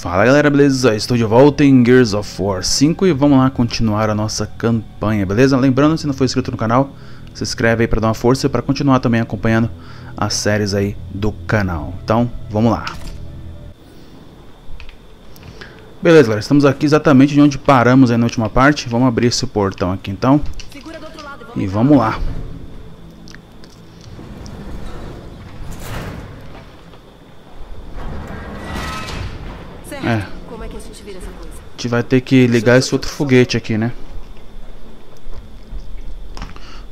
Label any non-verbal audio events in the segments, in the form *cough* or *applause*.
Fala galera, beleza? Estou de volta em Gears of War 5 e vamos lá continuar a nossa campanha, beleza? Lembrando, se não for inscrito no canal, se inscreve aí para dar uma força e para continuar também acompanhando as séries aí do canal. Então, vamos lá. Beleza, galera, estamos aqui exatamente de onde paramos aí na última parte. Vamos abrir esse portão aqui então. E vamos lá. Gente vai ter que ligar esse outro foguete aqui, né?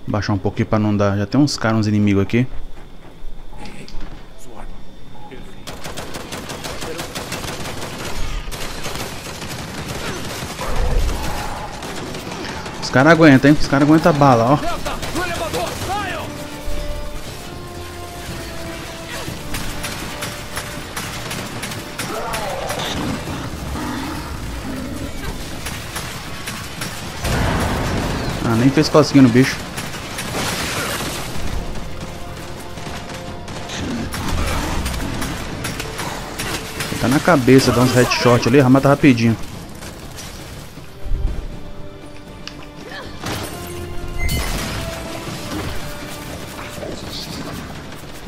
Baixar um pouquinho pra não dar. Já tem uns caras, uns inimigos aqui. Os caras aguentam, hein? Os caras aguentam bala, ó. Fez cosquinha no bicho. Tá na cabeça, dá uns headshot ali, mata rapidinho.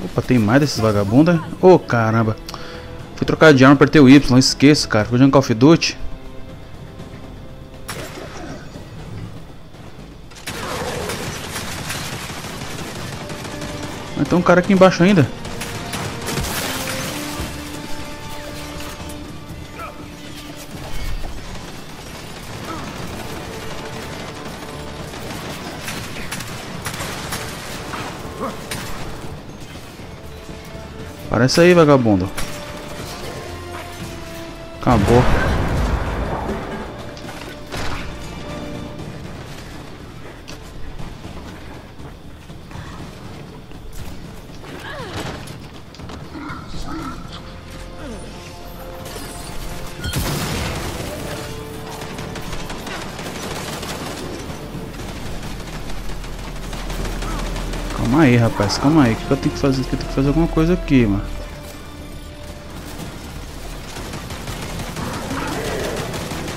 Opa, tem mais desses vagabundos? Ô, oh, caramba. Fui trocar de arma, apertei o Y, esqueço, cara. Fui jogando Call of Duty. Tem um cara aqui embaixo ainda. Parece aí, vagabundo. Acabou. Aí, rapaz, calma aí. O que eu tenho que fazer? Eu tenho que fazer alguma coisa aqui, mano.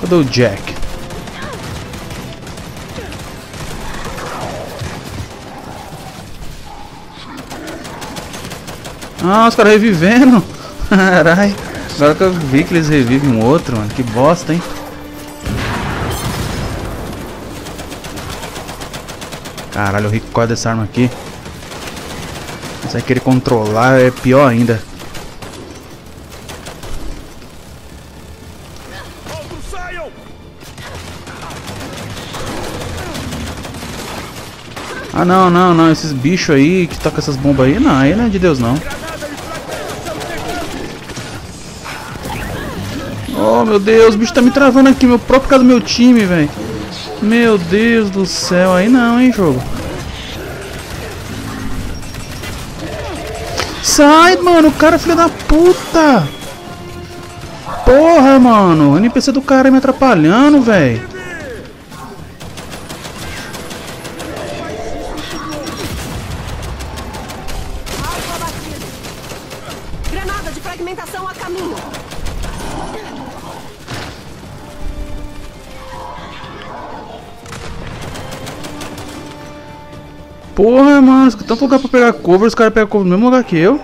Cadê o Jack? Ah, os caras revivendo. *laughs* Carai. Agora que eu vi que eles revivem um outro, mano. Que bosta, hein? Caralho, o rico dessa arma aqui. Se querer controlar é pior ainda. Ah não, não, não, esses bichos aí que tocam essas bombas aí, não, aí não é de Deus não. Oh meu Deus, o bicho tá me travando aqui, meu próprio caso do meu time, velho. Meu Deus do céu, aí não, hein, jogo. Sai, mano, o cara é filho da puta. Porra, mano, o NPC do cara me atrapalhando, velho. Granada de fragmentação a caminho. Porra, mano, tanto lugar pra pegar cover, os caras pegam cover no mesmo lugar que eu.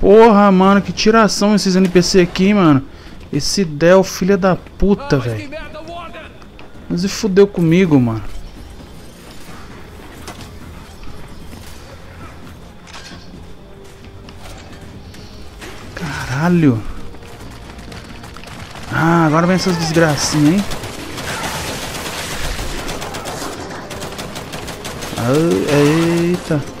Porra, mano, que tiração esses NPC aqui, mano. Esse Del, filha da puta, velho. Mas se fudeu comigo, mano. Caralho. Ah, agora vem essas desgracinhas, hein? Ah, eita.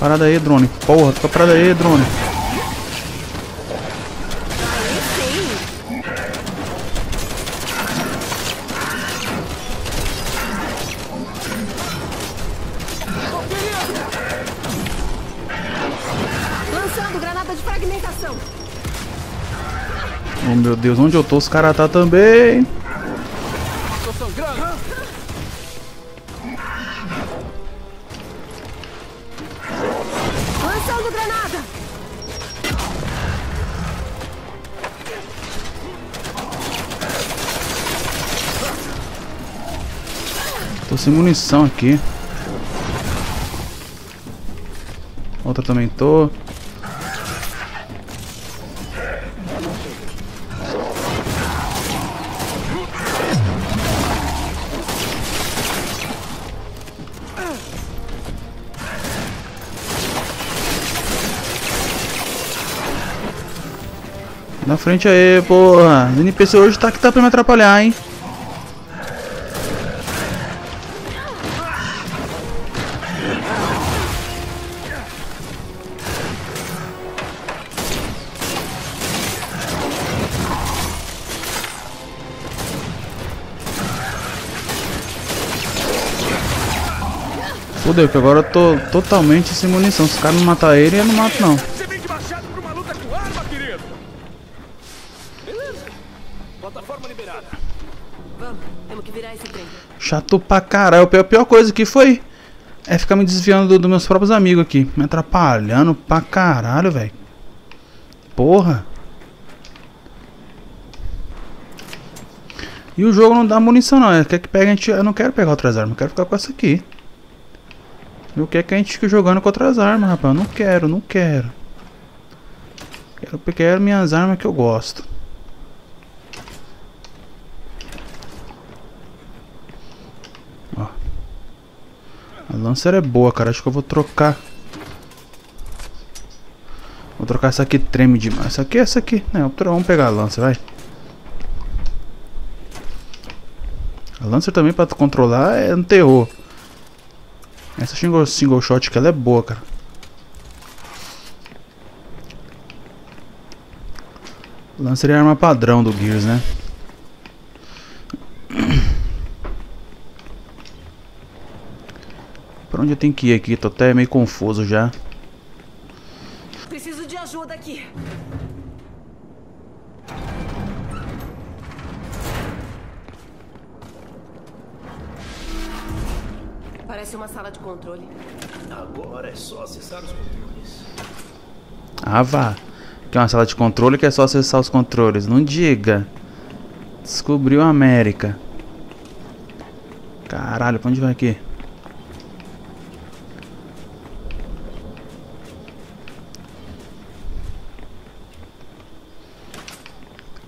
Parada aí, drone. Porra, fica parada aí, drone. Oh meu Deus, onde eu tô? Os caras tá também. Sem munição aqui. Outra também tô. Na frente aí, porra. O NPC hoje tá que tá pra me atrapalhar, hein. Fudeu, que agora eu tô totalmente sem munição. Se os caras não matar ele, eu não mato não. Você vem de machado pra uma luta com arma, querido? Beleza. Plataforma liberada. Vamos, temos que virar esse trem. Chato pra caralho. A pior, a pior coisa que foi é ficar me desviando dos do meus próprios amigos aqui. Me atrapalhando pra caralho, velho. Porra. E o jogo não dá munição não. Quer que pegue a gente. Eu não quero pegar outras armas, eu quero ficar com essa aqui. Eu quero que a gente fique jogando com outras armas, rapaz. Não quero, não quero. Quero pegar minhas armas que eu gosto. Ó. A Lancer é boa, cara. Acho que eu vou trocar. Vou trocar essa aqui, treme demais. Essa aqui, essa aqui. Não, vamos pegar a Lancer, vai. A Lancer também pra controlar é um terror. Essa single, single shot que ela é boa, cara. Lancer é a arma padrão do Gears, né? *clears throat* Pra onde eu tenho que ir aqui? Tô até meio confuso já. Preciso de ajuda aqui. Parece uma sala de controle. Agora é só acessar os controles. Ah, vá. Que é uma sala de controle que é só acessar os controles. Não diga. Descobriu a América. Caralho, pra onde vai aqui?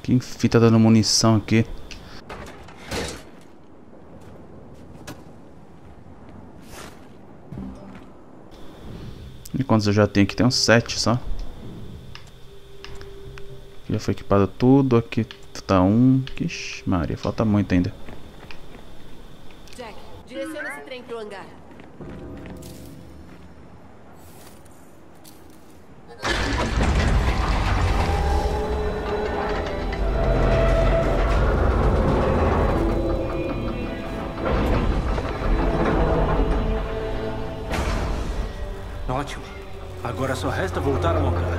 Que fita dando munição aqui. Quantos eu já tenho aqui? Uns 7 só. Já foi equipado tudo. Aqui tá um. Ixi, Maria, falta muito ainda. Jack, direciona esse trem pro hangar. Só resta voltar ao hangar.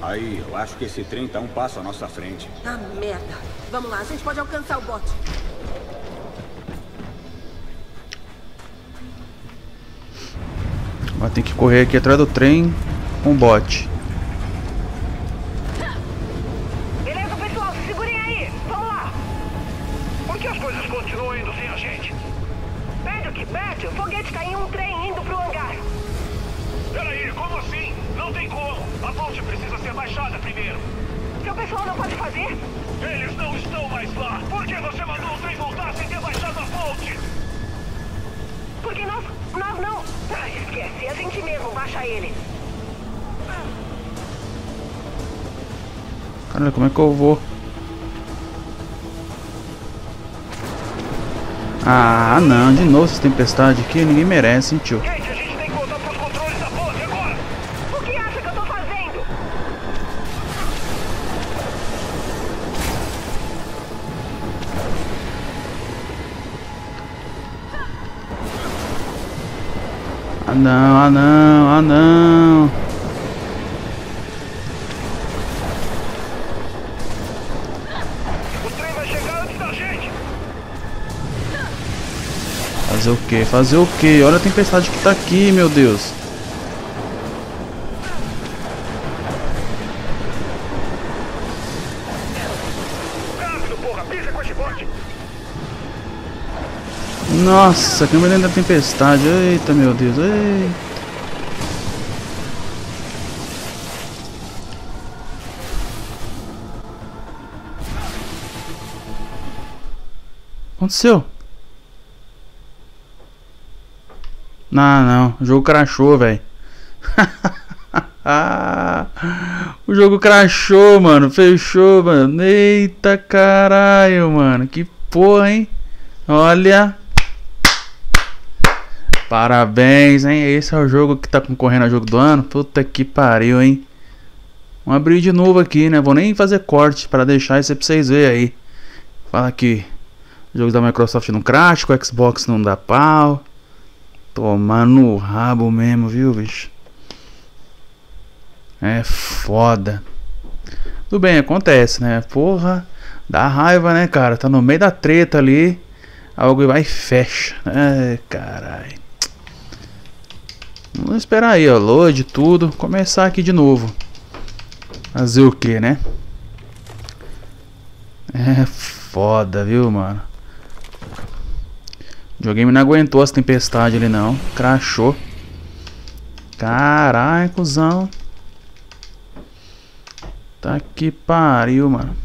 Aí, eu acho que esse trem tá um passo à nossa frente. Ah, merda. Vamos lá, a gente pode alcançar o bote. Vai ter que correr aqui atrás do trem com o bot. Que eu vou? Ah, não, de novo essa tempestade aqui, ninguém merece, hein, tio. Gente, a gente tem que voltar pros controles da agora. O que acha que eu tô fazendo? Ah não, ah não, ah não. Fazer o que? Fazer o que? Olha a tempestade que tá aqui, meu Deus. Nossa, que dentro da tempestade. Eita, meu Deus. Eita. Aconteceu? Não, não. O jogo crashou, velho. *laughs* o jogo crashou, mano. Fechou, mano. Eita caralho, mano. Que porra, hein? Olha. Parabéns, hein? Esse é o jogo que tá concorrendo ao jogo do ano. Puta que pariu, hein? Vamos abrir de novo aqui, né? Vou nem fazer corte para deixar isso aí pra vocês verem aí. Fala que jogos da Microsoft não crash, o Xbox não dá pau. Tomar no rabo mesmo, viu, bicho? É foda. Tudo bem, acontece, né? Porra, dá raiva, né, cara? Tá no meio da treta ali. Algo vai e fecha. Ai, caralho. Vamos esperar aí, ó. Load tudo. Começar aqui de novo. Fazer o que, né? É foda, viu, mano? O videogame não aguentou as tempestades ali, não. Crashou. Caralho, cuzão. Tá que pariu, mano.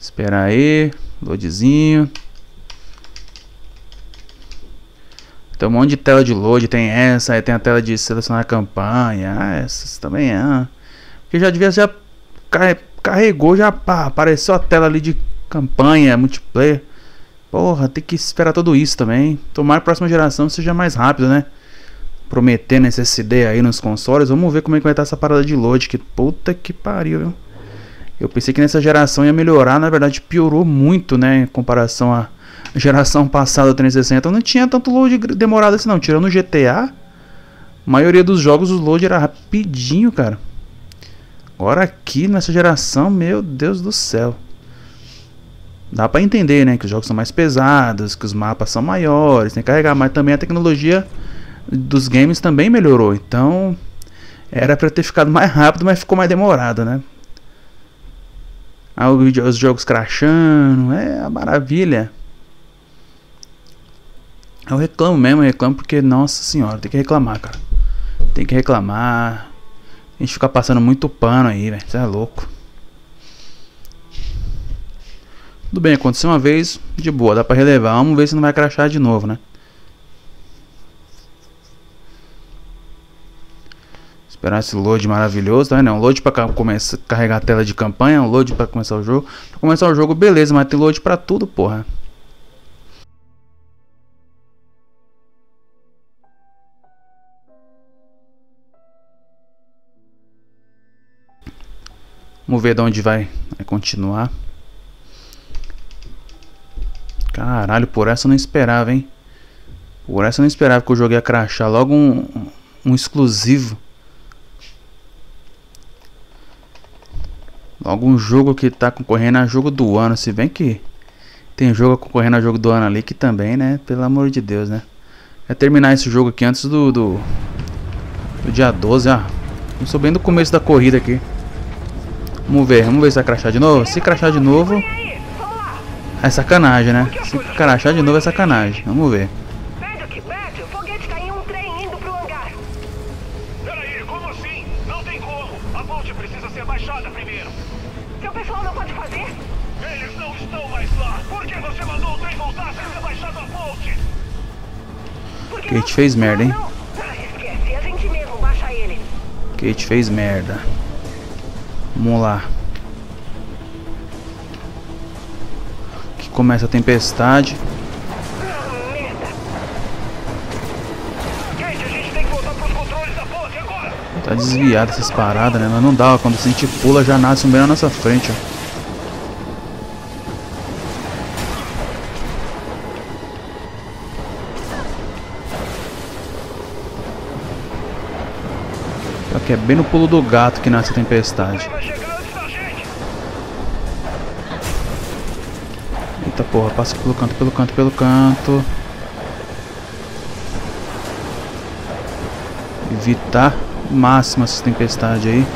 Espera aí. Loadzinho. Tem um monte de tela de load. Tem essa. Aí tem a tela de selecionar a campanha. Ah, essas também é. Porque já devia já carregou. Já pá, apareceu a tela ali de campanha, multiplayer. Porra, tem que esperar tudo isso também. Tomar a próxima geração seja mais rápido, né? Prometendo SSD aí nos consoles. Vamos ver como é que vai estar essa parada de load. Que puta que pariu, viu? Eu pensei que nessa geração ia melhorar, na verdade piorou muito, né, em comparação à geração passada do 360. Não tinha tanto load demorado assim não, tirando o GTA, a maioria dos jogos o load era rapidinho, cara. Agora aqui nessa geração, meu Deus do céu. Dá pra entender, né, que os jogos são mais pesados, que os mapas são maiores, tem que carregar, mas também a tecnologia dos games também melhorou. Então, era para ter ficado mais rápido, mas ficou mais demorado, né? Os jogos crashando, é a maravilha. Eu reclamo mesmo, eu reclamo porque, nossa senhora, tem que reclamar, cara. Tem que reclamar. A gente fica passando muito pano aí, velho. Você é louco. Tudo bem, aconteceu uma vez, de boa, dá pra relevar. Vamos ver se não vai crashar de novo, né? Esperar esse load maravilhoso, tá? Não, um load para começar carregar a tela de campanha, um load para começar o jogo. Pra começar o jogo, beleza, mas tem load para tudo, porra. Vamos ver de onde vai, vai continuar. Caralho, por essa eu não esperava, hein? Por essa eu não esperava que o jogo ia crashar. Logo um, um exclusivo. Algum jogo que tá concorrendo a jogo do ano. Se bem que tem jogo concorrendo a jogo do ano ali que também, né? Pelo amor de Deus, né? É terminar esse jogo aqui antes do, do, do dia 12, ó. Eu sou bem do começo da corrida aqui. Vamos ver, vamos ver se vai crachar de novo. Se crachar de novo, é sacanagem, né? Se crachar de novo é sacanagem. Vamos ver. Bedrock, Beth, o foguete tá em um trem indo pro hangar. Peraí, como assim? Não tem como. A ponte precisa ser baixada primeiro. Seu pessoal não pode fazer? Eles não estão mais lá. Por que você mandou o trem voltar sem ter baixado a ponte? Porque Kate fez merda, hein? Não. Ah, esquece, a gente mesmo baixa ele. Kate fez merda. Vamos lá. começa a tempestade. Tá desviado essas paradas, né? Mas não dá, ó. quando a gente pula já nasce um bem na nossa frente, ó. Aqui é bem no pulo do gato que nasce a tempestade. Eita porra, passa pelo canto, pelo canto, pelo canto. Evitar o máximo essa tempestade aí.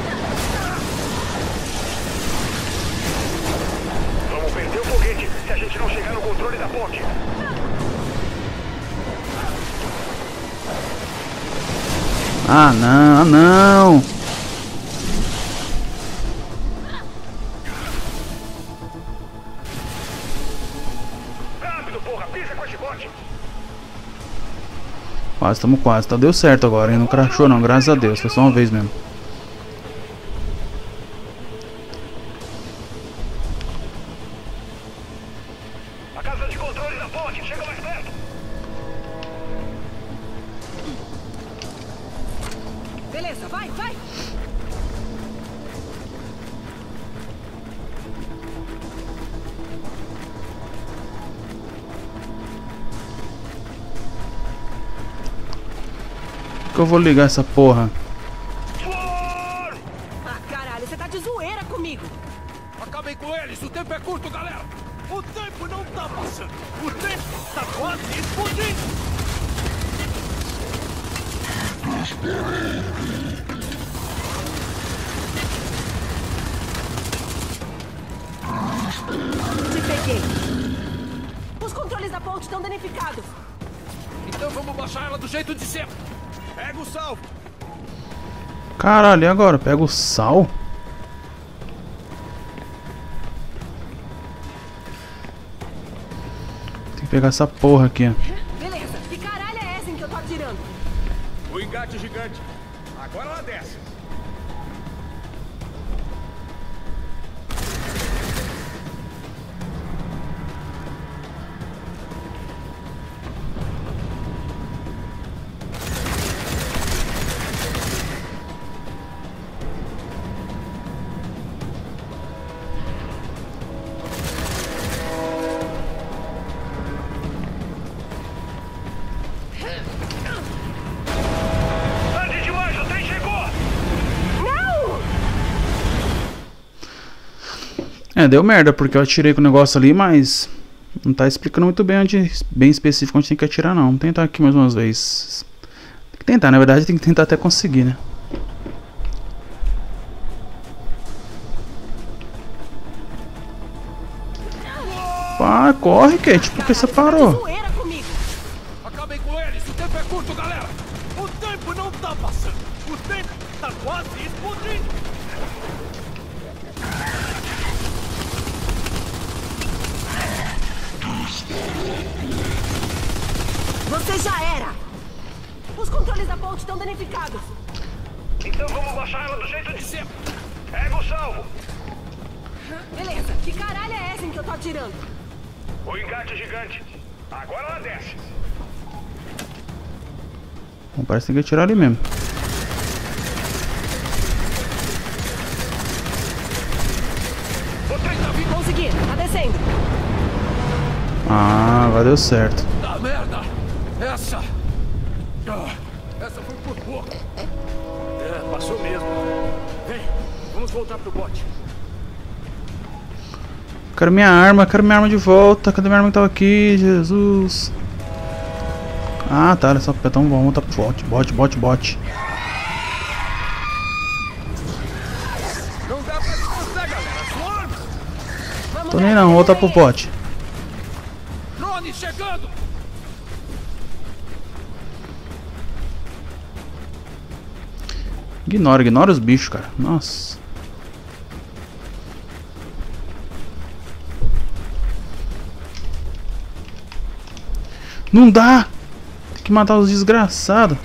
Vamos perder o foguete se a gente não chegar no controle da ponte. Ah não, ah não! Quase, estamos quase. Tá, deu certo agora, hein? Não crashou não, graças a Deus. Foi só uma vez mesmo. Eu vou ligar essa porra? Ah, caralho, você tá de zoeira comigo. Acabem com eles, o tempo é curto, galera! O tempo não tá passando! O tempo tá quase explodindo! Te peguei. Os controles da ponte estão danificados. Então vamos baixar ela do jeito de sempre! Pega o salvo! Caralho, e agora? Pega o sal? Tem que pegar essa porra aqui, ó. Beleza, que caralho é essa em que eu tô atirando? O engate gigante! É, deu merda, porque eu atirei com o negócio ali, mas... Não tá explicando muito bem onde... Bem específico onde tem que atirar, não. Tentar aqui mais umas vezes. Tem que tentar, na verdade tem que tentar até conseguir, né? Ah, corre, Kate, por que você parou? Você já era. Os controles da ponte estão danificados. Então vamos baixar ela do jeito de sempre. Pega o salvo. Beleza, que caralho é essa em que eu tô atirando? O engate gigante. Agora ela desce. Bom, parece que tem que atirar ali mesmo. Consegui, tá descendo. Ah, agora deu certo. Voltar pro bote. Quero minha arma, quero minha arma de volta. Cadê minha arma que tava aqui? Jesus. Ah, tá, olha só. Então vamos voltar pro bote, bote, bote, bote. Não dá pra descansar, galera! Vamos Tô nem não, voltar pro bote. Drone chegando! Ignora, ignora os bichos, cara. Nossa. Não dá! Tem que matar os desgraçados.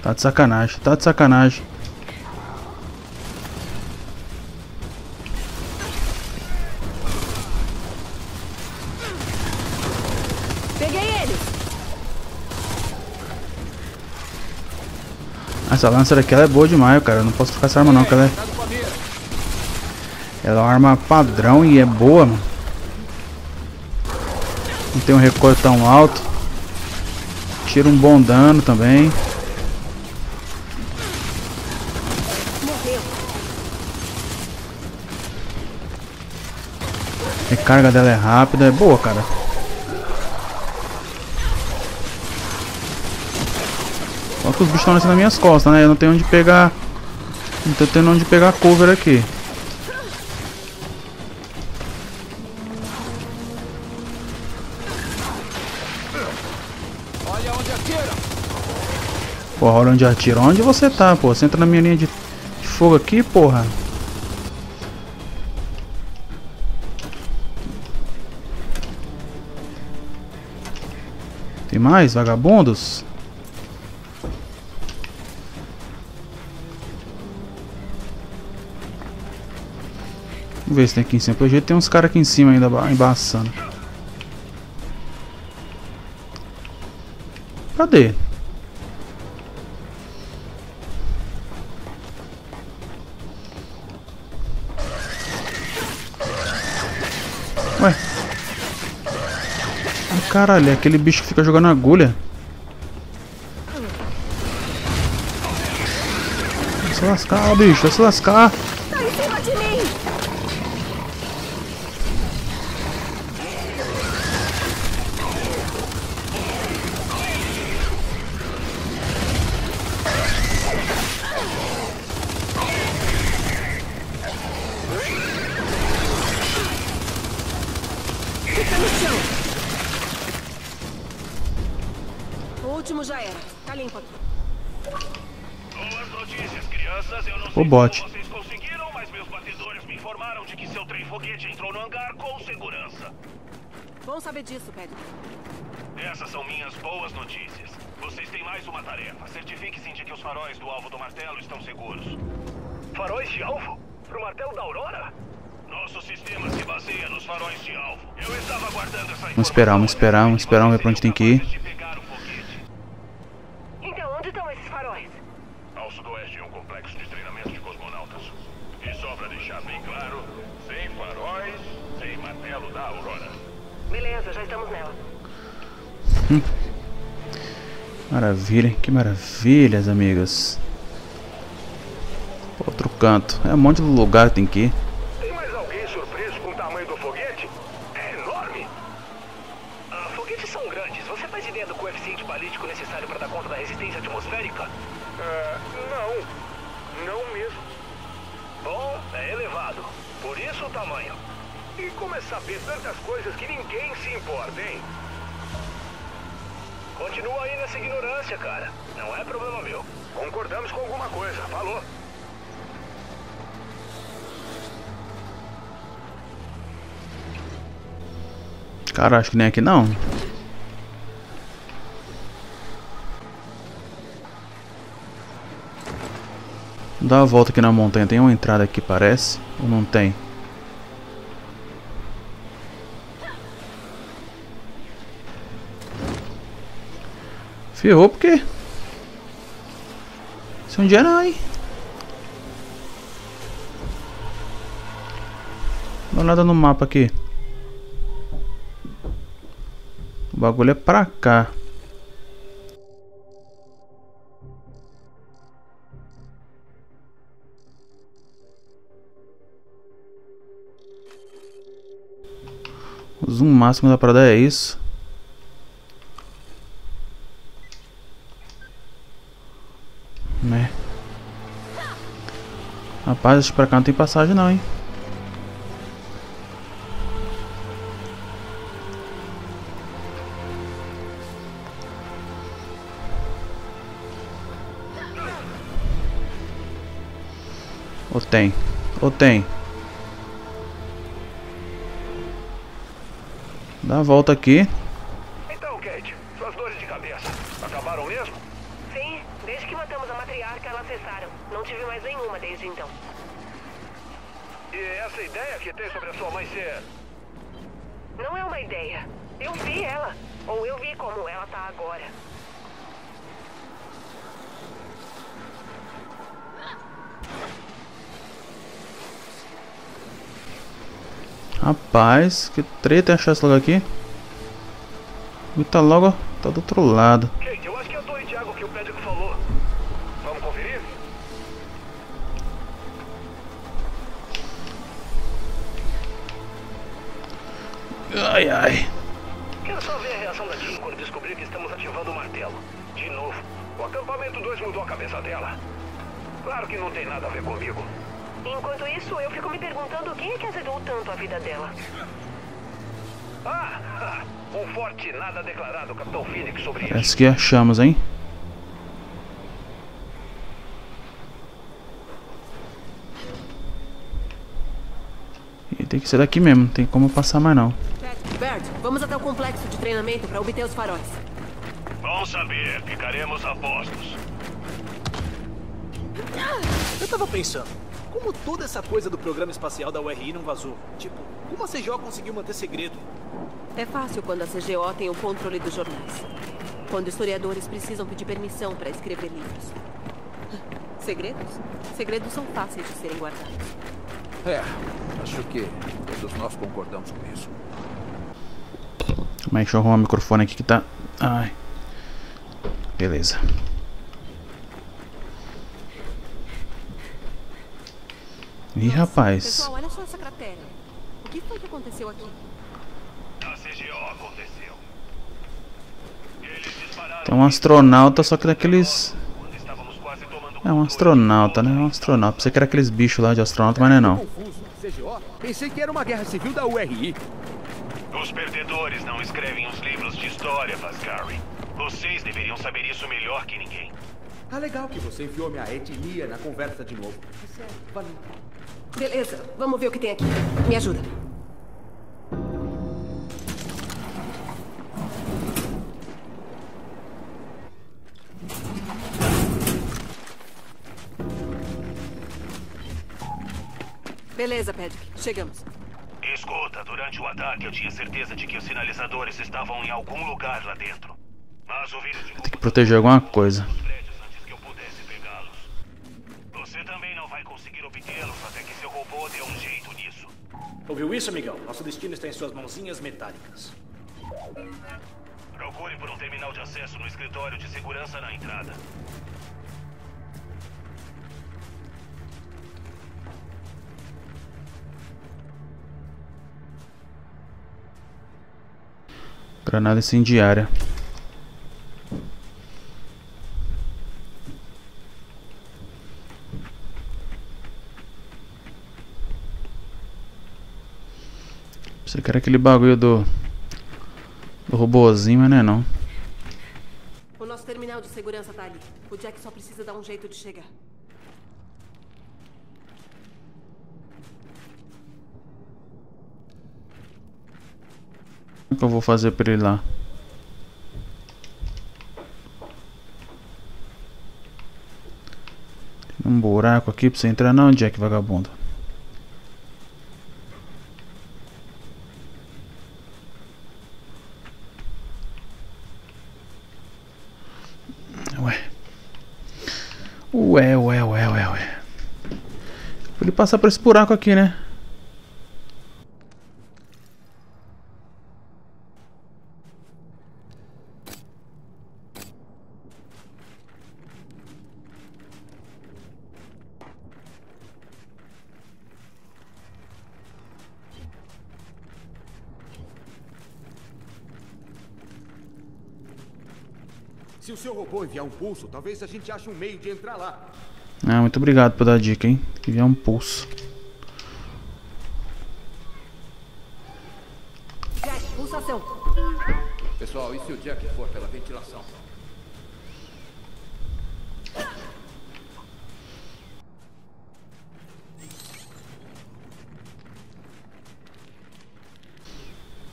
Tá de sacanagem, tá de sacanagem. Peguei eles. Essa lança daqui ela é boa demais, cara. Eu não posso trocar essa arma não, que ela é, Cuidado com a mira! Ela é uma arma padrão e é boa, mano. Não tem um recorte tão alto. Tira um bom dano também. Morreu. Recarga dela é rápida, é boa, cara. Só que os bichos estão nascendo nas minhas costas, né? Eu não tenho onde pegar. Não tô tendo onde pegar cover aqui. Porra, olha onde atira. Onde você tá, pô? Você entra na minha linha de, de fogo aqui, porra. Tem mais vagabundos? Vamos ver se tem aqui em cima. Pelo jeito tem uns caras aqui em cima ainda ba- embaçando. Cadê? Caralho, é aquele bicho que fica jogando agulha. Vai se lascar, bicho, vai se lascar. Com segurança. Bom saber disso, Pedro. Essas são minhas boas notícias. Vocês têm mais uma tarefa. Certifique-se de que os faróis do alvo do martelo estão seguros. Faróis de alvo? Pro martelo da Aurora? Nosso sistema se baseia nos faróis de alvo. Eu estava aguardando essa informação. Vamos esperar, vamos esperar, vamos esperar, vamos ver pra onde tem que ir. de pegar o foguete. Então, onde estão esses faróis? Ao sudoeste é um complexo de treinamento de cosmonautas. E só pra deixar bem claro, sem faróis, sem martelo da Aurora. Beleza, já estamos nela. Maravilha, que maravilhas, amigos. Outro canto. É um monte de lugar que tem que ir. Coisas que ninguém se importa, hein? Continua aí nessa ignorância, cara. Não é problema meu. Concordamos com alguma coisa. Falou. Cara, acho que nem aqui não. Dá uma volta aqui na montanha. Tem uma entrada aqui, parece? Ou não tem? Ferrou porque... Isso é um dia não, hein? Dá uma olhada no mapa aqui. O bagulho é pra cá. O zoom máximo da parada é isso. Rapaz, acho que pra cá não tem passagem não, hein? Ou tem? Ou tem? Dá a volta aqui. Essa ideia que tem sobre a sua mãe ser. Não é uma ideia. Eu vi ela. Ou eu vi como ela tá agora. Rapaz, que treta é achar esse lugar aqui. E tá logo, tá do outro lado. Kate, Ai, ai. Quero só ver a reação da Jean quando descobrir que estamos ativando o martelo. De novo. O acampamento 2 mudou a cabeça dela. Claro que não tem nada a ver comigo. Enquanto isso, eu fico me perguntando quem é que azedou tanto a vida dela. Ah! *laughs* Um forte nada declarado, Capitão Phoenix, sobre isso. Parece que achamos, hein? E tem que ser daqui mesmo, não tem como passar mais não. Bert, vamos até o complexo de treinamento para obter os faróis. Bom saber, ficaremos a postos. Eu tava pensando, como toda essa coisa do programa espacial da URI não vazou? Tipo, como a CGO conseguiu manter segredo? É fácil quando a CGO tem o controle dos jornais. Quando historiadores precisam pedir permissão para escrever livros. Segredos? Segredos são fáceis de serem guardados. É, acho que todos nós concordamos com isso. Como é que deixa eu arrumar o microfone aqui que tá... Ai. Beleza. Ih, rapaz. Pessoal, olha só essa cratera. O que foi que aconteceu aqui? A CGO aconteceu. Tem um astronauta, só que daqueles... É um astronauta, né? É um astronauta. Pensei que era aqueles bichos lá de astronauta, mas não é não. Pensei que era uma guerra civil da URI. Os perdedores não escrevem os livros de história, Vascari. Vocês deveriam saber isso melhor que ninguém. Ah, legal que você enfiou minha etnia na conversa de novo. É sério, valeu. Beleza, vamos ver o que tem aqui. Me ajuda. Beleza, Patrick. Chegamos. Escuta, durante o ataque eu tinha certeza de que os sinalizadores estavam em algum lugar lá dentro. Mas o vírus de Proteger alguma coisa. antes que eu pudesse pegá-los. Você também não vai conseguir obtê-los até que seu robô dê um jeito nisso. Ouviu isso, amigão? Nosso destino está em suas mãozinhas metálicas. Procure por um terminal de acesso no escritório de segurança na entrada. Granada incendiária. Pensei que era aquele bagulho do. Do robozinho, mas não é não. O nosso terminal de segurança tá ali. O Jack só precisa dar um jeito de chegar. O que eu vou fazer pra ele lá? Tem um buraco aqui pra você entrar não, Jack vagabundo. Ué. Ué, ué, ué, ué. Pra ele passar por esse buraco aqui, né? Se o seu robô enviar um pulso, talvez a gente ache um meio de entrar lá. Ah, muito obrigado por dar a dica, hein? Que vier um pulso. Jack, pulsação. Pessoal, e se o Jack for pela ventilação?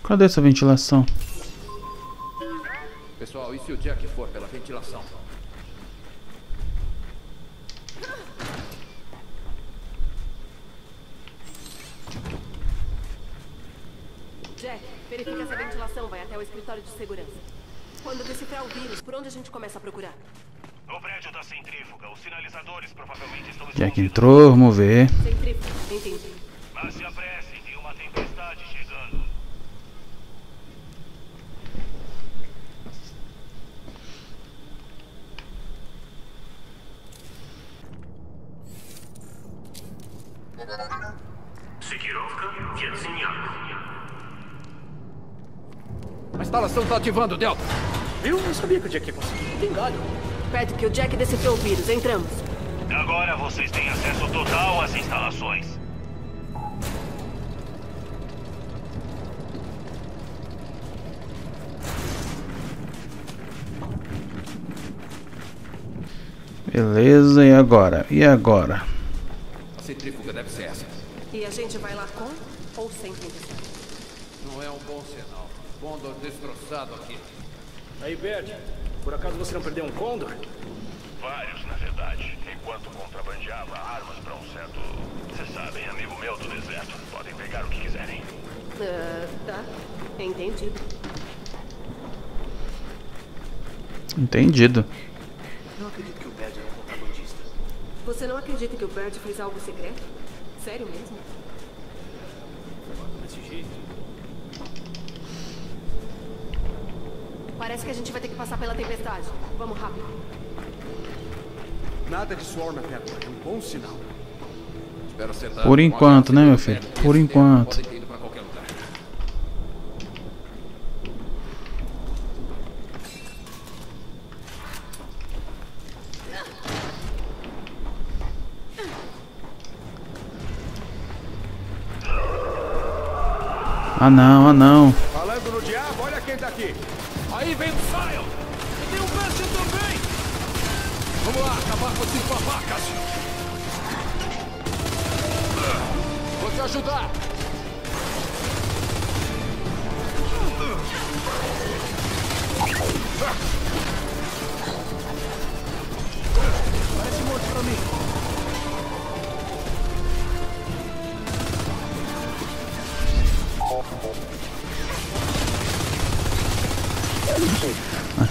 Cadê essa ventilação? E se o Jack for pela ventilação? Jack, verifica se a ventilação vai até o escritório de segurança. Quando decifrar o vírus, por onde a gente começa a procurar? No prédio da centrífuga, os sinalizadores provavelmente estão Jack entrou, vamos ver. Centrífuga, entendi. Mas se apressem, tem ativando, Delta. Eu não sabia que o Jack ia conseguir. Tem galho. Patrick, o Jack decifrou o vírus. Entramos. Agora vocês têm acesso total às instalações. Beleza, e agora? E agora? A centrífuga deve ser essa. E a gente vai lá com ou sem tempestade? Não é um bom sinal. Condor destroçado aqui. Aí, Bert, por acaso você não perdeu um Condor? Vários, na verdade. Enquanto contrabandeava armas para um certo. Vocês sabem, amigo meu do deserto. Podem pegar o que quiserem. Ah, tá. Entendido. Entendido. Não acredito que o Bert era um contrabandista. Você não acredita que o Bert fez algo secreto? Sério mesmo? Desse jeito. Parece que a gente vai ter que passar pela tempestade. Vamos rápido. Nada de swarm perto. É um bom sinal. Espero acertar. Por enquanto, né, meu filho? Por enquanto. Ah não, ah não. Falando no diabo, olha quem tá aqui. Aí vem o Sion! E tem o Bastion também! Vamos lá, acabar com esses babacas! Vou te ajudar!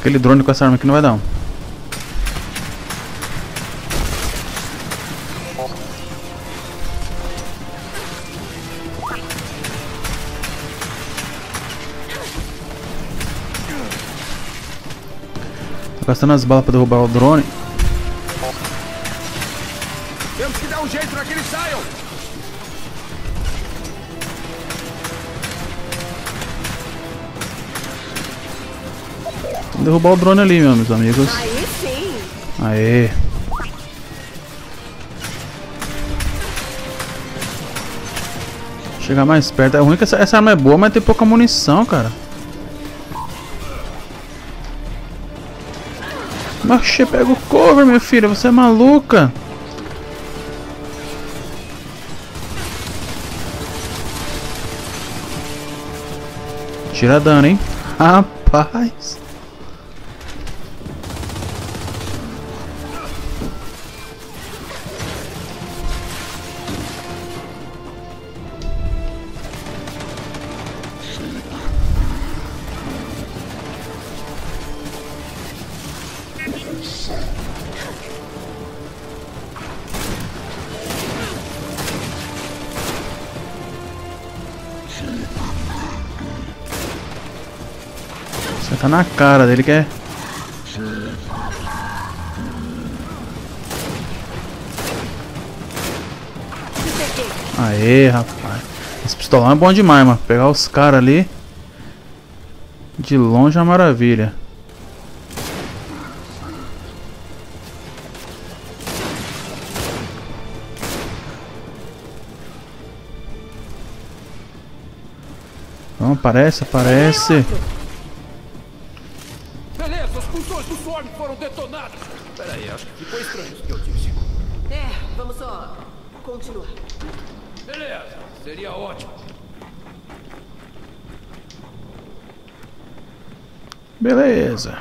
Aquele drone com essa arma aqui não vai dar. um. Tô gastando as balas pra derrubar o drone. Derrubar o drone ali, meus amigos. Aí sim! Aê. Chegar mais perto. É ruim que essa, essa arma é boa, mas tem pouca munição, cara. Mas pega o cover, minha filha. Você é maluca. Tira dano, hein? *laughs* Rapaz. Tá na cara dele que é. Aê, rapaz. Esse pistolão é bom demais, mano. Pegar os caras ali. De longe é uma maravilha. Não, aparece, aparece. Seria ótimo. Beleza.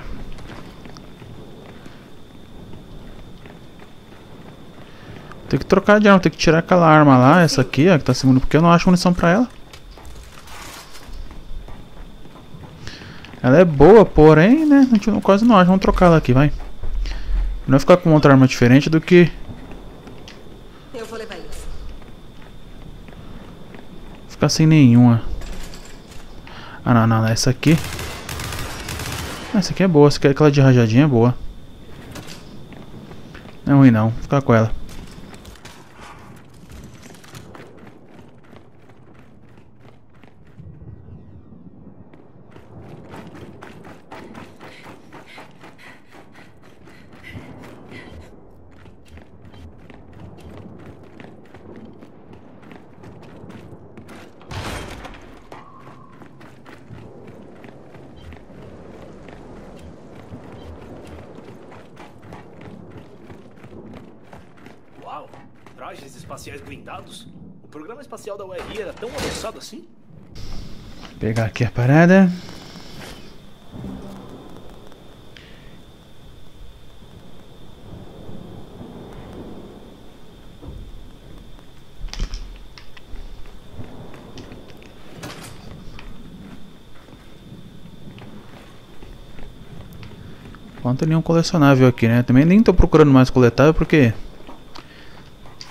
Tem que trocar de arma, tem que tirar aquela arma lá, essa aqui, ó, que tá segurando, porque eu não acho munição pra ela. Ela é boa, porém, né, a gente quase não acha. Vamos trocar ela aqui, vai. Não vai ficar com outra arma diferente do que Eu vou levar isso. Ficar sem nenhuma. Ah, não, não, essa aqui. Ah, Essa aqui é boa, essa aqui, aquela de rajadinha é boa. Não é ruim não, vou ficar com ela. Uau, trajes espaciais blindados? O programa espacial da URI era tão avançado assim? Vou pegar aqui a parada. Falta nenhum colecionável aqui, né? Também nem tô procurando mais coletável porque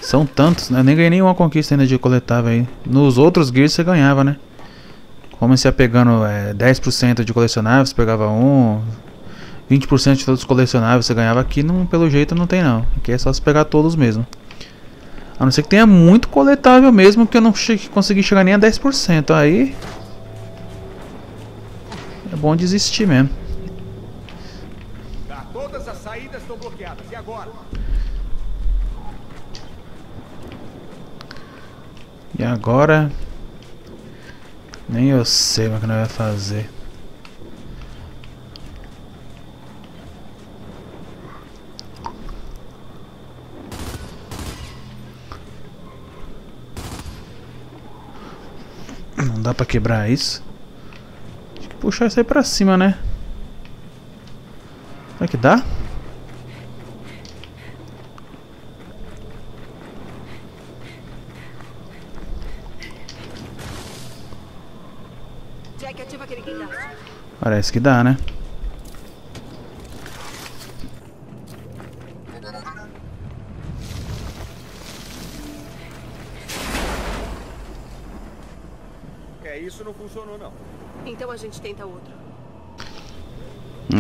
são tantos, né? Nem ganhei nenhuma conquista ainda de coletável aí. Nos outros Gears você ganhava, né? Como você ia pegando é, 10% de colecionáveis, você pegava um, 20% de todos os colecionáveis você ganhava aqui, não, pelo jeito não tem não. Aqui é só se pegar todos mesmo. A não ser que tenha muito coletável mesmo, que eu não che consegui chegar nem a 10%. Aí é bom desistir mesmo. Tá, todas as saídas estão bloqueadas. E agora? E agora? Nem eu sei o que nós vai fazer. Não dá pra quebrar isso. Tem que puxar isso aí pra cima, né? Será que dá? Jack, ativa aquele guindaste. Parece que dá, né? É, isso não funcionou, não. Então a gente tenta outro.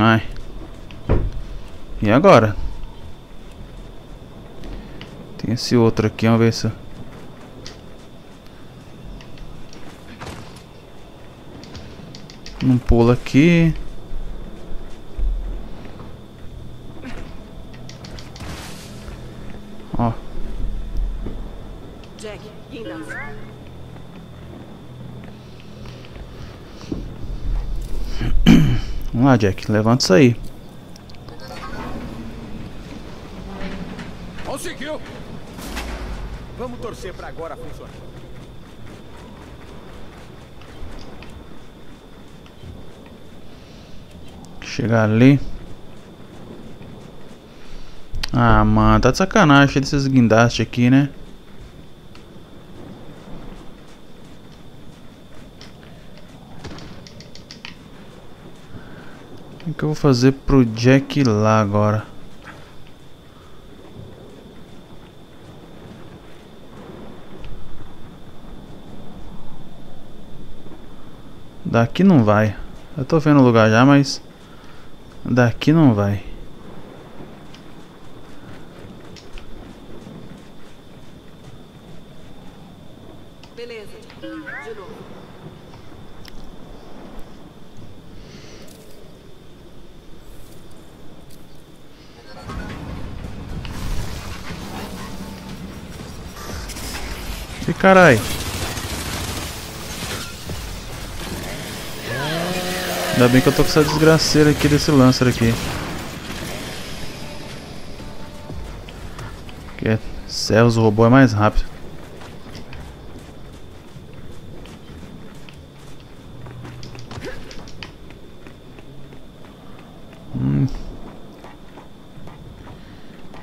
Ai. E agora? Tem esse outro aqui, vamos ver se... Não pula aqui. Ó, vamos lá, Jack. Levanta isso aí. Conseguiu! Vamos torcer pra agora funcionar. Ali. Ah, mano, tá de sacanagem desses guindastes aqui, né? O que eu vou fazer pro Jack lá agora? Daqui não vai. Eu tô vendo o lugar já, mas daqui não vai. Beleza. De novo. Que carai. Ainda bem que eu tô com essa desgraceira aqui desse Lancer aqui. Porque Servos, o robô é mais rápido. Hum.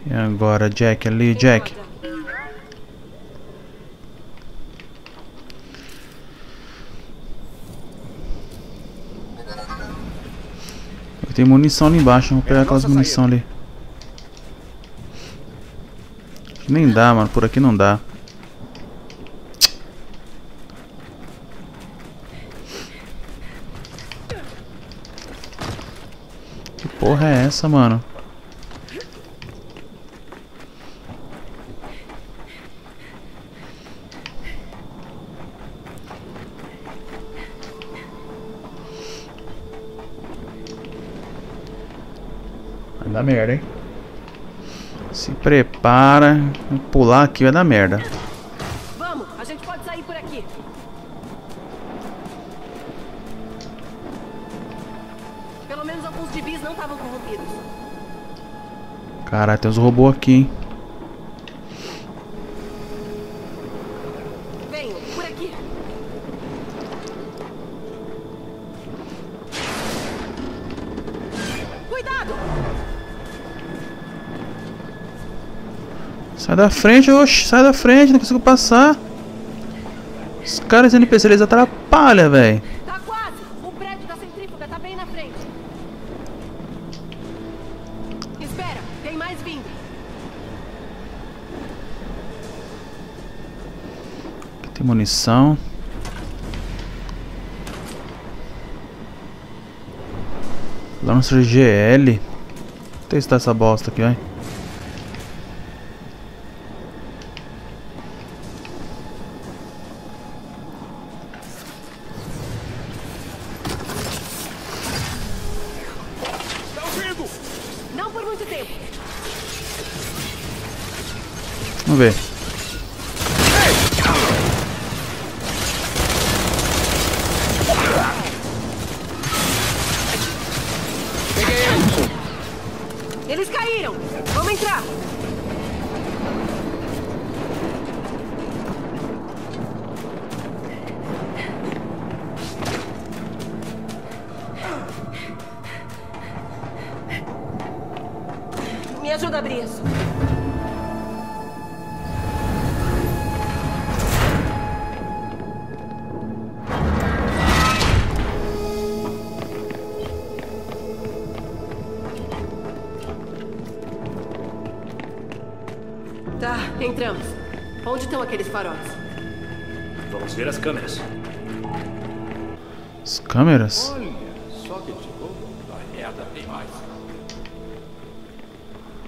E agora, Jack ali, Jack. Tem munição ali embaixo, vou pegar aquelas munição ali. Nem dá, mano, por aqui não dá. Que porra é essa, mano? Vai dar merda, hein? Se prepara. Vou pular aqui vai dar merda. Vamos, a gente pode sair por aqui. Pelo menos alguns divis não estavam corrompidos. Caralho, tem uns robôs aqui, hein? Da frente, oxe, sai da frente, não consigo passar. Os caras NPC eles atrapalham, velho. Tá quase! O prédio da centrífuga tá bem na frente. Espera, tem mais vindo. Aqui tem munição. Lancer GL. Vou testar essa bosta aqui, vai. Entramos. Onde estão aqueles faróis? Vamos ver as câmeras. As câmeras. Olha, só que tirou. Da merda, tem mais.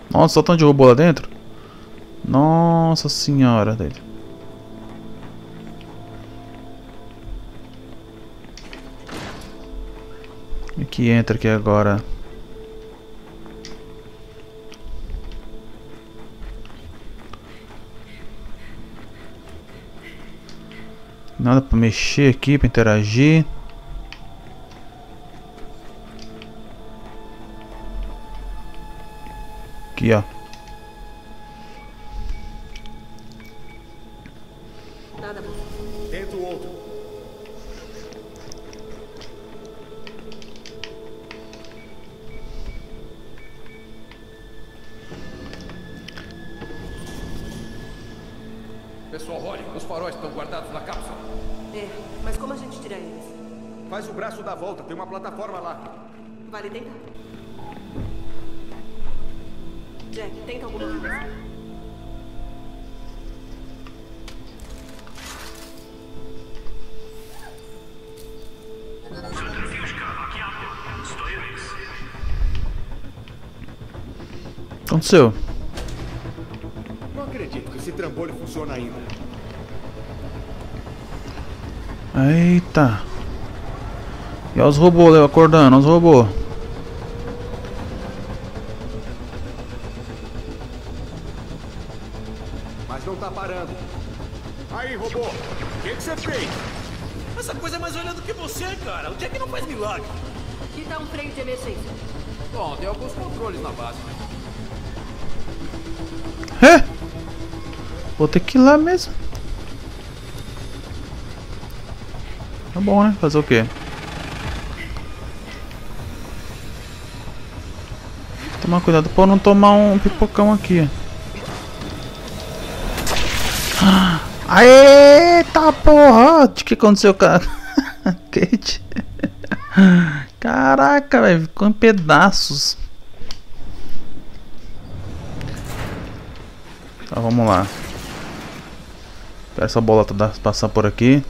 Nossa, só tanto de robô lá dentro. Nossa senhora, dele. E que entra aqui agora. Nada pra mexer aqui, pra interagir. Aqui, ó. Aconteceu? Não acredito que esse trambolho funciona ainda. Eita. E olha os robôs, acordando, olha os robôs. Mas não tá parando. Aí, robô, o que que você fez? Essa coisa é mais velha do que você, cara. O Jack não faz milagre. Que dá um freio de emergência. Bom, tem alguns controles na base. Vou ter que ir lá mesmo. Tá bom, né? Fazer o quê? Tomar cuidado pra não tomar um pipocão aqui. *gasps* Eita porra! O que aconteceu com a *laughs* Kate? *laughs* Caraca, velho. Ficou em pedaços. Tá, vamos lá. Essa bola toda passar por aqui.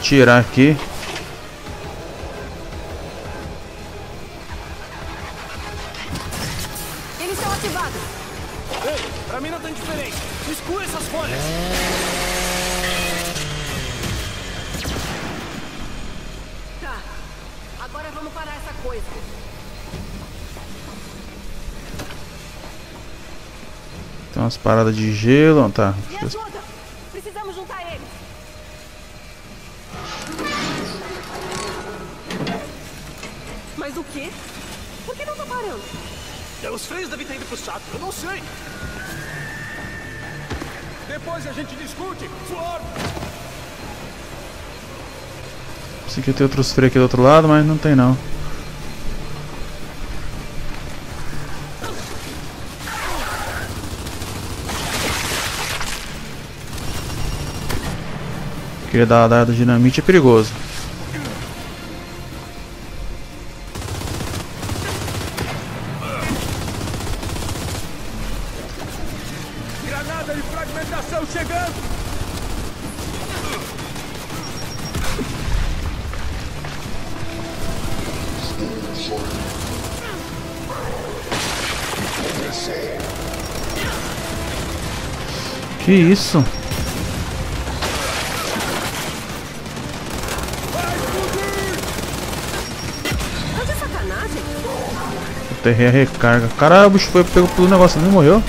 Tirar aqui. Eles estão ativados. Ei, pra mim não tem diferença. Exclui essas folhas. Tá. Agora vamos parar essa coisa. Tem umas paradas de gelo. Tá. Me ajuda! Parando? Os freios devem ter ido pro saco. Eu não sei. Depois a gente discute. Flor! Pensei que ia ter outros freios aqui do outro lado, mas não tem não. Queria dar dar do dinamite é perigoso. Que isso? Tá? Aterrei a recarga. Caralho, o bicho foi pegou pelo negócio, nem morreu.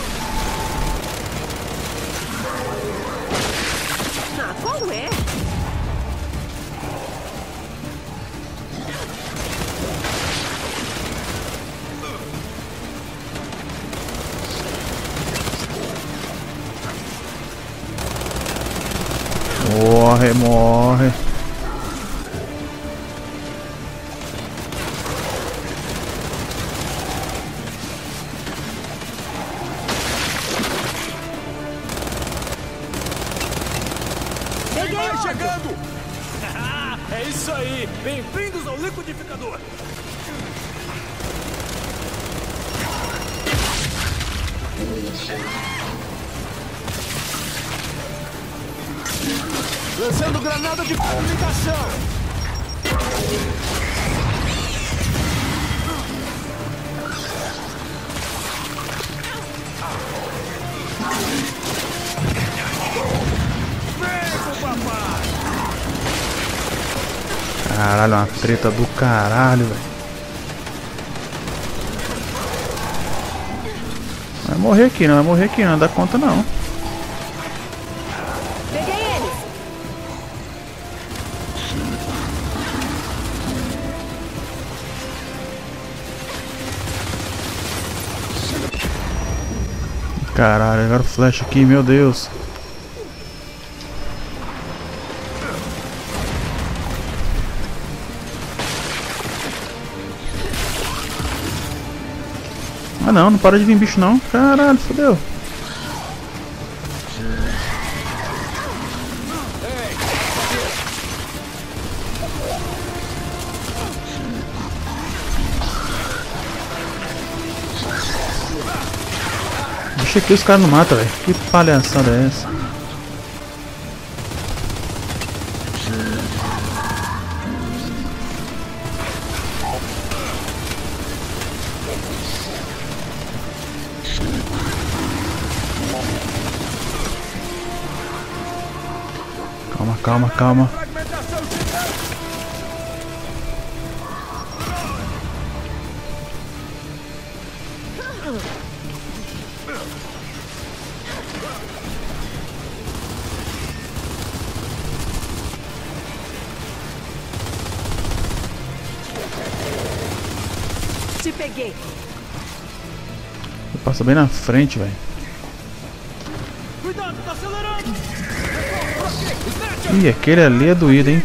Chegando! *laughs* é isso aí! Bem-vindos ao liquidificador! Lançando granada de comunicação! Caralho, uma treta do caralho, velho. Vai morrer aqui, não vai morrer aqui, não dá conta não. Caralho, agora o flash aqui, meu Deus. Ah não, não para de vir bicho não. Caralho, fodeu. Bicho aqui os caras não matam, velho. Que palhaçada é essa? Calma, calma, calma. Te peguei. Passa bem na frente, velho. Ih, aquele ali é doído, hein?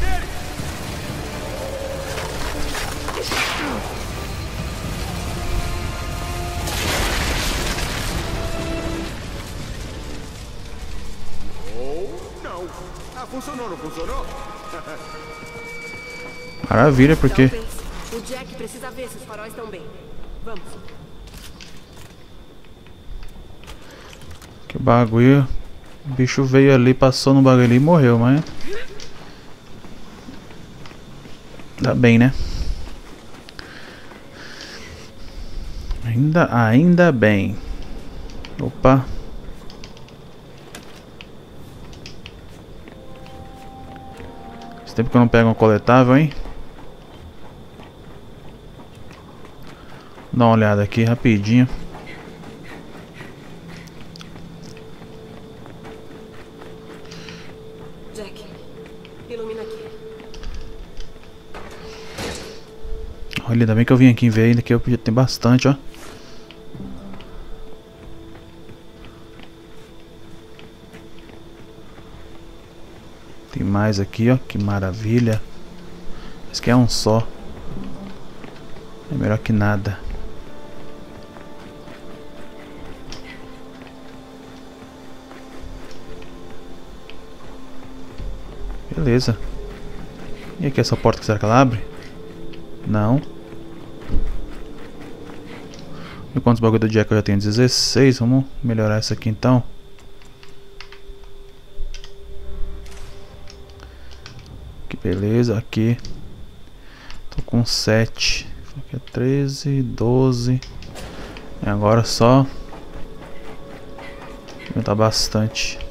Não. Ah, funcionou, não funcionou? Maravilha, porque. O Jack precisa ver se os faróis estão bem. Vamos. que bagulho. O bicho veio ali, passou no bagulho ali e morreu, mas. Tá bem, né? Ainda, ainda bem. Opa. Esse tempo que eu não pego um coletável, hein? Dá uma olhada aqui rapidinho. Olha, ainda bem que eu vim aqui ver ainda que eu já tem bastante, ó. Tem mais aqui, ó. Que maravilha. Esse aqui é um só. É melhor que nada. Beleza. E aqui essa porta, será que ela abre? Não. E quantos bagulho do Jack eu já tenho? 16. Vamos melhorar essa aqui então. Que beleza. Aqui. Tô com 7. Aqui é 13, 12. E agora só. Aumentar bastante.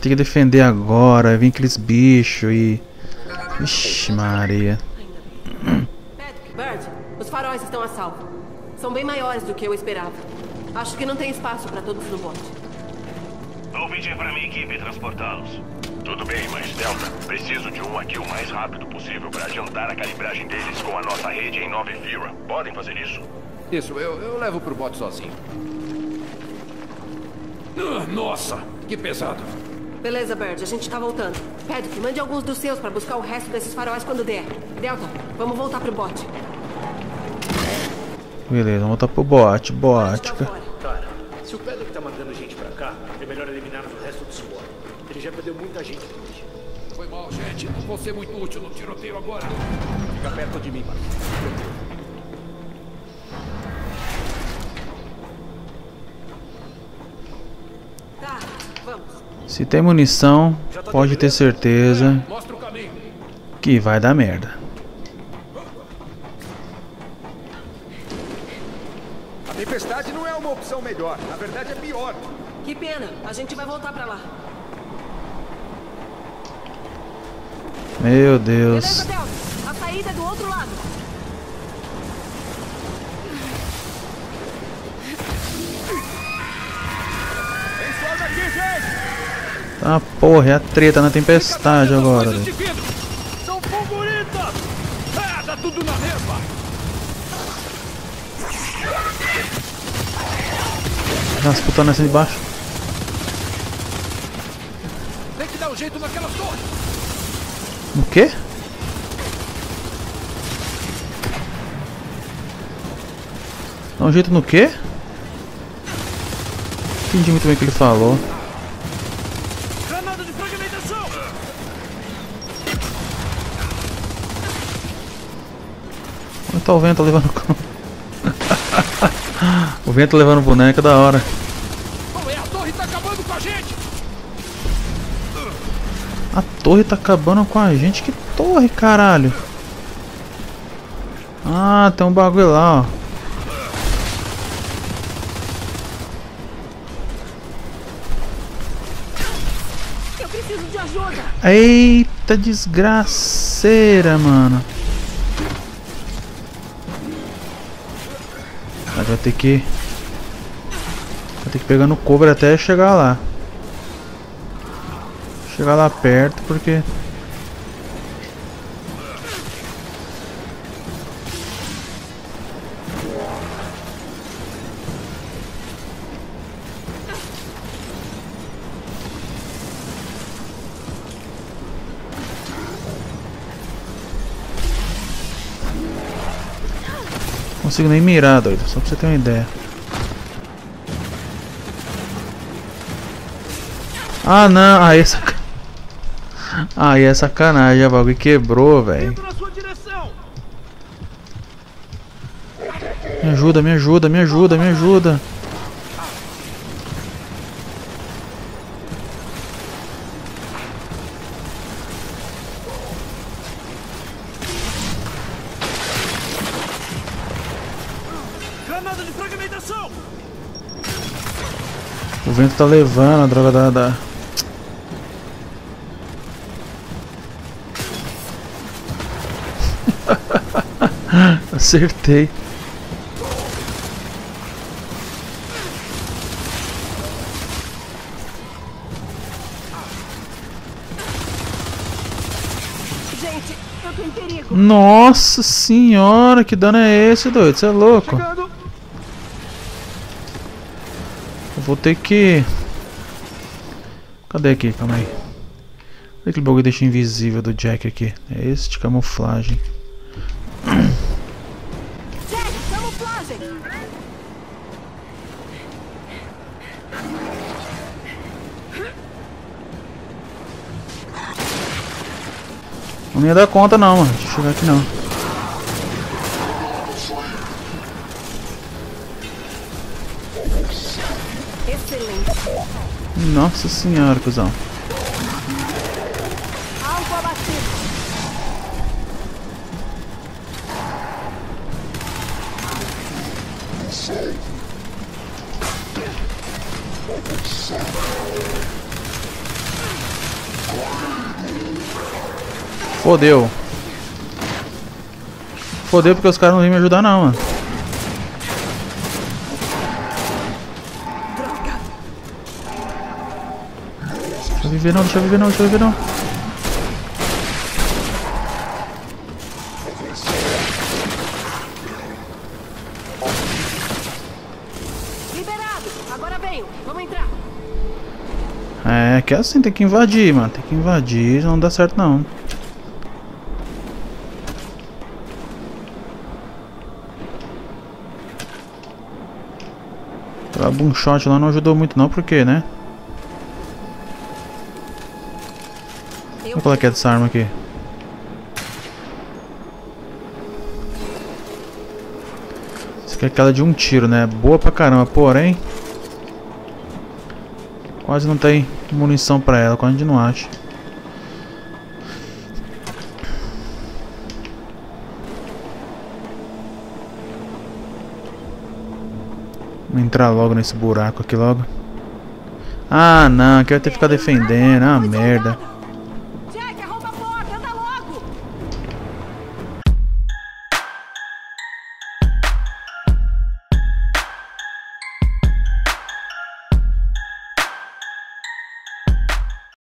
A gente tem que defender agora. Vem aqueles bichos e. Ixi, Maria. Patrick, Bird, os faróis estão a salvo. São bem maiores do que eu esperava. Acho que não tem espaço para todos no bote. Vou pedir pra minha equipe transportá-los. Tudo bem, mas Delta, preciso de um aqui o mais rápido possível para adiantar a calibragem deles com a nossa rede em Nova Fira. Podem fazer isso? Isso, eu, eu levo pro bote sozinho. Ah, Nossa, que pesado. Beleza, Bird, a gente tá voltando. Patrick, mande alguns dos seus para buscar o resto desses faróis quando der. Delta, vamos voltar pro bote. Beleza, vamos voltar pro bote, bote. Tá. Cara, se o Pedro tá mandando gente pra cá, é melhor eliminarmos o resto do SWAT. Ele já perdeu muita gente hoje. Foi mal, gente. Não vou ser muito útil no tiroteio agora. Fica perto de mim, mano. Se tem munição, pode ter certeza Mostra o caminho. que vai dar merda. A tempestade não é uma opção melhor. Na verdade, é pior. Que pena, a gente vai voltar pra lá. Meu Beleza, Deus. Delta? A saída é do outro lado. Ah, porra, é a treta na tempestade agora. São fulguritas. Ah, dá tudo na nessa de baixo. Tem que dar um jeito naquelas torres. O quê? Dá um jeito no quê? Entendi muito bem o que ele falou. Tá o vento levando *laughs* o vento levando boneca da hora. É? A torre tá acabando com a gente. A torre tá acabando com a gente. Que torre, caralho? Ah, tem um bagulho lá, ó. Eu preciso de ajuda. Eita desgraceira, mano. Vai ter que. Vai ter que pegar no cover até chegar lá. Chegar lá perto porque. consigo nem mirar, doido. Só pra você ter uma ideia. Ah, não. Aí ah, é, sac... *laughs* ah, é sacanagem. O bagulho quebrou, velho. Me ajuda, me ajuda, me ajuda, me ajuda. Tá levando a droga da... da... *laughs* Acertei. Nossa senhora, que dano é esse, doido? Você é louco? Chegando! Vou ter que... Cadê aqui? Calma aí. Olha aquele bagulho deixa invisível do Jack aqui. É esse de camuflagem. Jack, camuflagem! Não ia dar conta não, mano. Deixa eu chegar aqui não. Excelente. Nossa senhora, cuzão. Alvo abatido. Fodeu. Fodeu porque os caras não vêm me ajudar não, mano. Viver não, deixa eu viver não, deixa eu viver não. Liberado. Agora venho. Vamos entrar. É, que é assim, tem que invadir, mano. Tem que invadir, não dá certo não. Aquela boom shot lá não ajudou muito não, porque, né? Olha qual é que é dessa arma aqui. Isso aqui é aquela de um tiro, né? Boa pra caramba, porém... Quase não tem munição pra ela, quase a gente não acha. Vamos entrar logo nesse buraco aqui logo. Ah não, quero ter que ficar defendendo, ah merda.